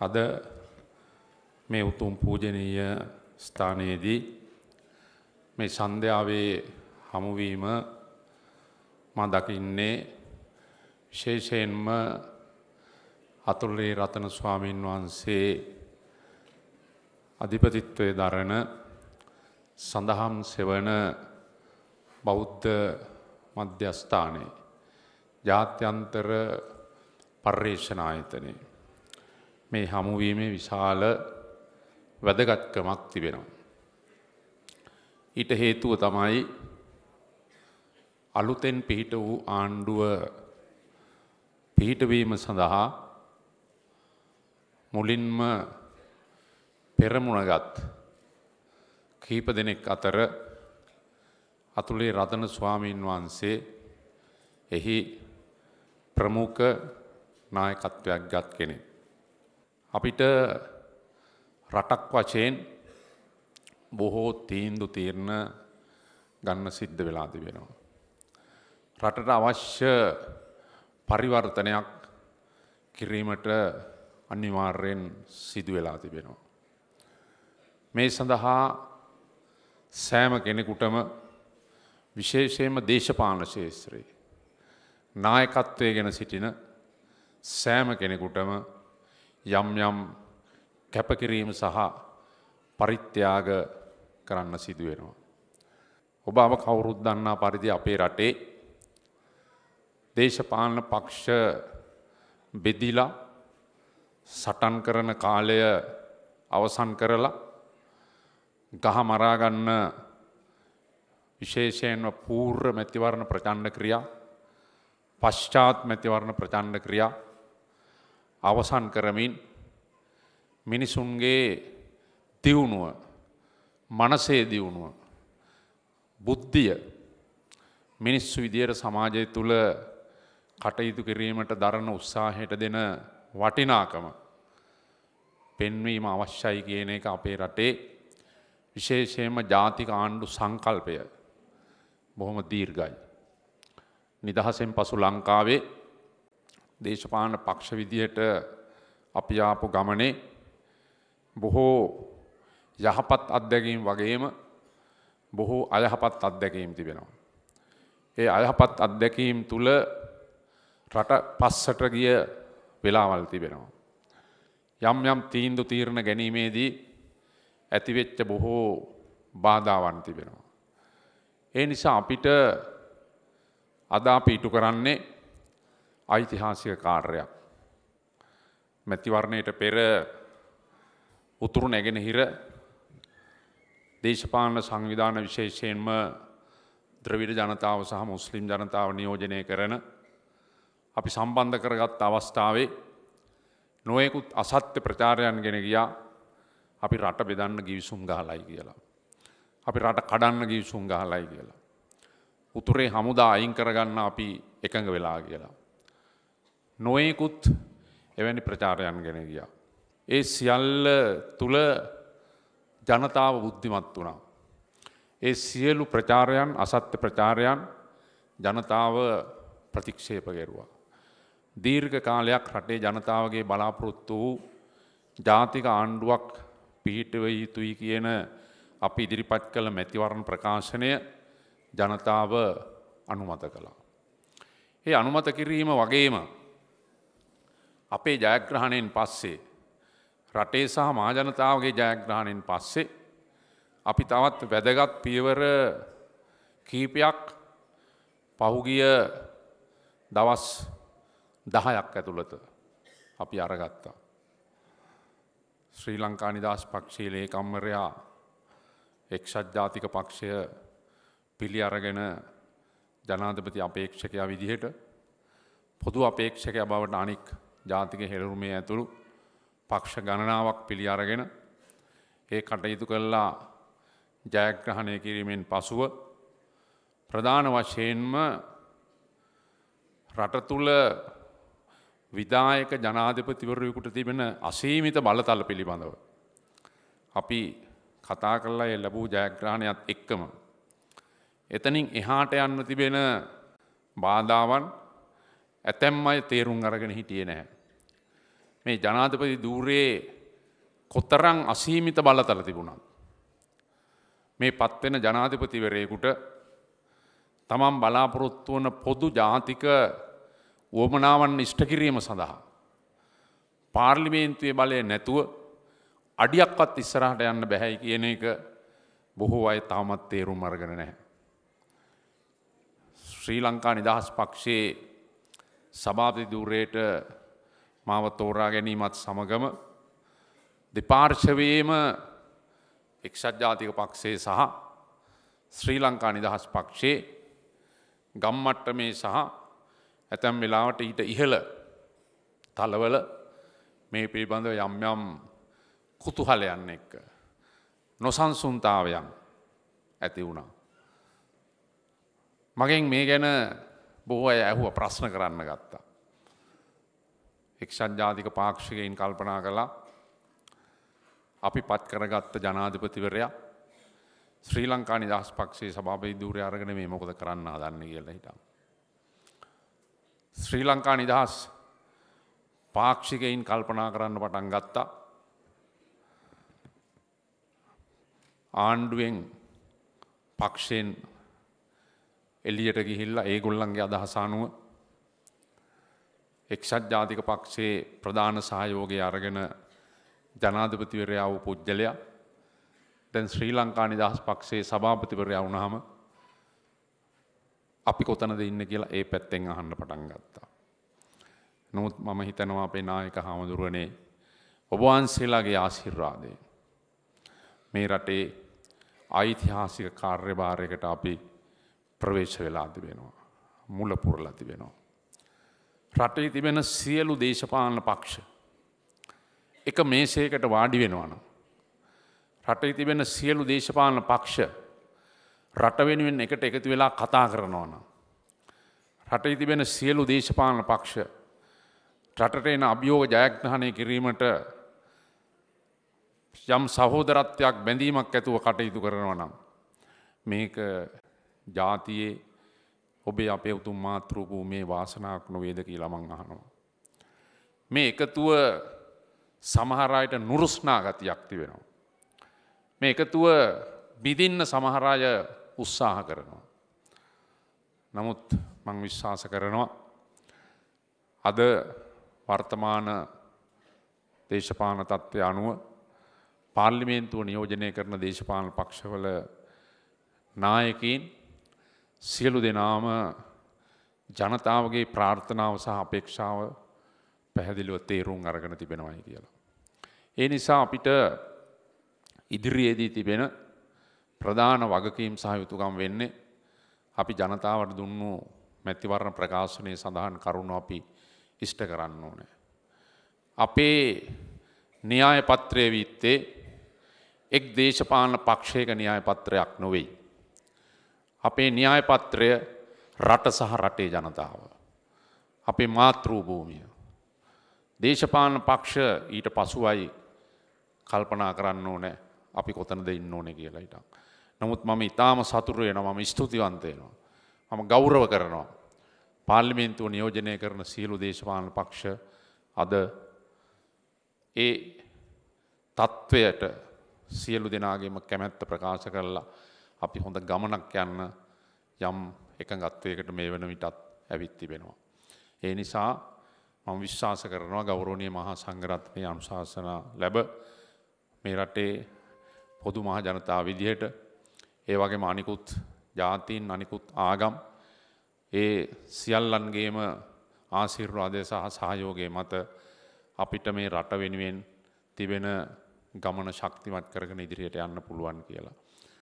අද මේ උතුම් පූජනීය ස්ථානයේදී මේ සන්ධ්‍යාවේ හමුවීම මා දකින්නේ විශේෂයෙන්ම අතුල්ලේ රතන ස්වාමීන් වහන්සේ අධිපතිත්වය දරන සඳහම් සෙවන බෞද්ධ මධ්‍යස්ථානයේ ජාත්‍යන්තර පර්යේෂණායතනයේ මේ හමුවීමේ විශාල වැදගත්කමක් තිබෙනවා. ඊට හේතුව තමයි අලුතෙන් පිහිට වූ ආණ්ඩුව පිහිටවීම සඳහා මුලින්ම පෙරමුණගත් කීප දෙනෙක් අතර අතුලේ රතන ස්වාමීන් වහන්සේ එහි ප්‍රමුඛ නායකත්වයක් ගත් කෙනෙක්. අපිට රටක් වශයෙන් බොහෝ තීන්දු තීරණ ගන්න සිද්ධ වෙලා තිබෙනවා. රටට අවශ්‍ය පරිවර්තනයක් කිරීමට අනිවාර්යෙන් සිදු වෙලා තිබෙනවා. මේ සඳහා සෑම කෙනෙකුටම විශේෂයෙන්ම දේශපාලන ශේත්‍රයේ නායකත්වය ගැන සිටින සෑම කෙනෙකුටම යම් යම් කැපකිරීම සහ පරිත්‍යාග කරන්න සිදුවෙනවා. ඔබ අව කවුරුත් දන්නා පරිදි අපේ රටේ දේශපාලන පක්ෂ බෙදිලා සටන් කරන කාලය අවසන් කරලා ගහ මරාගන්න විශේෂයෙන්ව පූර්ව මැතිවරණ ප්‍රචණ්ඩ ක්‍රියා පශ්චාත් මැතිවරණ ප්‍රචණ්ඩ ක්‍රියා අවසන් කරමින් මිනිසුන්ගේ දියුණුව මනසේ දියුණුව බුද්ධිය මිනිස්සු විදියට සමාජය තුළ කටයුතු කිරීමට දරන උත්සාහයට දෙන වටිනාකම පෙන්වීම අවශ්‍යයි කියන එක අපේ රටේ විශේෂයෙන්ම ජාතික ආණ්ඩු සංකල්පය බොහොම දීර්ඝයි. නිදහසෙන් පසු ලංකාවේ දේශපාලන පක්ෂ විදියට අපි ආපු ගමනේ බොහෝ යහපත් අත්දැකීම් වගේම බොහෝ අයහපත් අත්දැකීම් තිබෙනවා. ඒ අයහපත් අත්දැකීම් තුළ රට පස්සට ගිය වෙලාවල් තිබෙනවා. යම් යම් තීන්දු තීරණ ගැනීමේදී ඇතිවෙච්ච බොහෝ බාධාවන් තිබෙනවා. ඒ නිසා අපිට අදා පිටු කරන්නේ ඓතිහාසික කාර්යයක්. මැතිවරණයට පෙර උතුරු නැගෙනහිර දේශපාලන සංවිධාන විශේෂයෙන්ම ද්‍රවිඩ ජනතාව සහ මුස්ලිම් ජනතාව නියෝජනය කරන අපි සම්බන්ධ කරගත් අවස්ථාවේ නොයෙකුත් අසත්‍ය ප්‍රචාරයන් ගෙන ගියා අපි රට බෙදන්න ගිවිසුම් ගහලයි කියලා. අපි රට කඩන්න ගිවිසුම් ගහලයි කියලා. උතුරේ හමුදා අයින් කරගන්න අපි එකඟ වෙලා කියලා. නොයෙකුත් එවැනි ප්‍රචාරයන් ගෙන ගියා. ඒ සියල්ල තුළ ජනතාව බුද්ධිමත් වුණා. ඒ සියලු ප්‍රචාරයන් අසත්‍ය ප්‍රචාරයන් ජනතාව ප්‍රතික්ෂේප කෙරුවා. දීර්ඝ කාලයක් රටේ ජනතාවගේ බලාපොරොත්තු වූ ජාතික ආණ්ඩුවක් පිහිටව යුතුයි කියන අපි ඉදිරිපත් කළ මැතිවරණ ප්‍රකාශනය ජනතාව අනුමත කළා. ඒ අනුමත කිරීම වගේම අපේ ජයග්‍රහණයෙන් පස්සේ රටේ සහ මාජනතාවගේ ජයග්‍රහණයෙන් පස්සේ අපි තවත් වැදගත් පියවර කීපයක් පහුගිය දවස් දහයක් ඇතුළත අපි අරගත්තා. ශ්‍රී ලංකා නිදහස් පක්ෂයේ ලේකම්වරයා එක්ෂත් ජාතික පක්ෂය පිළි අරගෙන ජනාධපති අපේක්ෂකයා විදිහට පොදු අපේක්ෂකය බවට අනික් ජාතික හෙළුරුමේ ඇතුළු පක්ෂ ගණනාවක් පිළි අරගෙන ඒ කටයුතු කල්ලා ජයග්‍රහණය කිරීමෙන් පසුව ප්‍රධාන වශයෙන්ම රට තුළ විදායක ජනාධපතිවරයකුට තිබෙන අසීමිත බලතල පිළිබඳව. අපි කතා කරලා එ ලැබූ ජයග්‍රහණයත් එක්කම. එතනින් එහාට යන්න තිබෙන බාධාවන් ඇතැම් අය තේරුම් අරගෙන හිටියේ නැහැ. මේ ජනාධපති දූරයේ කොතරං අසීමිත බලතල තිබුණත්. මේ පත්වෙන ජනාධිපතිවරයෙකුට තමන් බලාපොරොත්තු වන පොදු ජාතික වුවමනාවන් ඉෂ්ට කිරීම සඳහා. පාර්ලිමේන්තුවේ බලය නැතුව අඩියක්වත් ඉස්සරහට යන්න බැහැයි කියන එක බොහෝ අය තාමත් තේරුම් අරගෙන නැහැ. ශ්‍රී ලංකා නිදහස් පක්ෂයේ සභාපති දූරයට මාව තෝරා ගැනීමත් සමගම දෙපාර්ශවයේම එක්ෂත් ජාතික පක්ෂයේ සහ ශ්‍රී ලංකා නිදහස් පක්ෂයේ ගම්මට්ටමේ සහ ඇතැම් වෙලාවට ඊට ඉහළ තලවල මේ පිළිබඳව යම් යම් කුතුහලයන්න එක්ක නොසන්සුන්තාවයන් ඇති වුණා. මගෙන් මේ ගැන බොහෝ අය ඇහුව ප්‍රශ්න කරන්න ගත්තා. එක්ෂත් ජාතික පාක්ෂිකයින් කල්පනා කළා අපි පත් කරගත්ත ජනාධිපතිවරයා ශ්‍රී ලංකා නිදහස් පක්ෂයේ සභාපති ධූරය අරගෙන මේ මොකද කරන්න හදන්නේ කියලා හිටන්. ශ්‍රී ලංකා නිදහස් පාක්ෂිකයින් කල්පනා කරන්න පටන් ගත්තා. ආණ්ඩුවෙන් පක්ෂයෙන් එලියට ගිහිල්ලා ඒගොල්ලන්ගේ අදහසානුව එක්ෂත් ජාතික පක්ෂයේ ප්‍රධාන සහයෝගය අරගෙන ජනාධපතිවරයා වූ පුද්ගලයා දැන් ශ්‍රී ලංකා නිදහස් පක්ෂයේ සභාපතිවරයා වුණාම අපි කොතනද ඉන්න කියලා ඒ පැත්තෙන් අහන්න පටන් ගත්තා. නමුත් මම හිතනවා අපේ නායක හාමුදුරුවනේ ඔබවහන්සේලාගේ ආශිර්වාදය. මේ රටේ ඓතිහාසික කාර්යභාරයකට අපි ප්‍රවේශ වෙලා තිබෙනවා. මුල පුරලා තිබෙනවා. රටේ තිබෙන සියලු දේශපාලන පක්ෂ එක මේසයකට වාඩි වෙනවන. රටේ තිබෙන සියලු දේශපාලන පක්ෂ රට වෙනුවෙන් එකට එකතු වෙලා කතා කරනවන. රටේ තිබෙන සියලු දේශපාලන පක්ෂ රටට එන අභියෝග ජයග්‍රහණය කිරීමට යම් සහෝදරත්වයක් බැඳීමක් ඇතුව කටයුතු කරනවා නම්. මේක ජාතියේ ඔබේ අපේ උතුම් මාතෘපූ මේ වාසනාවක් නොවේද කියලා මං අහනවා. මේ එකතුව සමහරයට නුරුස්නා ගතියක් තිබෙනවා. මේ එකතුව බිදින්න සමහරය උත්සාහ කරනවා. නමුත් මං විශ්වාස කරනවා අද වර්තමාන දේශපාන තත්ත්වය අනුව පාර්ලිමේන්තුව නියෝජනය කරන දේශපාන පක්ෂවල නායකින් සියලු දෙනාම ජනතාවගේ ප්‍රාර්ථනාව සහ අපේක්ෂාව පැහැදිලිව තේරුම් අරගෙන තිබෙනවයි කියලා. ඒ නිසා අපිට ඉදිරියේදී තිබෙන ප්‍රධාන වගකීම් සහ යුතුකම් වෙන්නේ අපි ජනතාවට දුන්නු මැතිවරණ ප්‍රකාශනය සඳහන් කරුණු අපි ඉෂ්ට කරන්න ඕනේ. අපේ න්‍යාය පත්‍රය විත්තේ එක් දේශපාලන පක්ෂයක න්‍යාය පත්‍රයක් නොවෙයි. අපේ න්‍යාය පත්‍රය රට සහ රටේ ජනතාව. අපේ මාතෘභූමිය. දේශපාලන පක්ෂ ඊට පසුවයි කල්පනා කරන්න ඕනෑ අපි කොතනද ඉන්න ඕනෙ කියලා හිටක්. නමුත් මම ඉතාම සතුරුය න මම ස්තුතිවන්තයනවා. මම ගෞරව කරනවා. පාර්ලිමේන්තුව නියෝජනය කරන සියලු දේශපාලන පක්ෂ අද ඒ තත්ත්වයට සියලු දෙනාගේම කැමැත්ත ප්‍රකාශ කරලා අපි හොඳ ගමනක් යන්න යම් එකගත්වයකට මේ වන විටත් ඇවිත් තිබෙනවා. ඒ නිසා මම විශ්වාස කරනවා ගෞරෝණය මහා සංගරත්නය අනුශාසනා ලැබ මේ රටේ පොදු මහ ජනතා විදිහට ඒ වගේ අනිකුත් ජාතීන් අනිකුත් ආගම් ඒ සියල්ලන්ගේම ආශිර්වාදය සහ සහයෝගය මත අපිට මේ රට වෙනුවෙන් තිබෙන ගමන ශක්තිමත් කරගෙන ඉදිරියට යන්න පුළුවන් කියලා.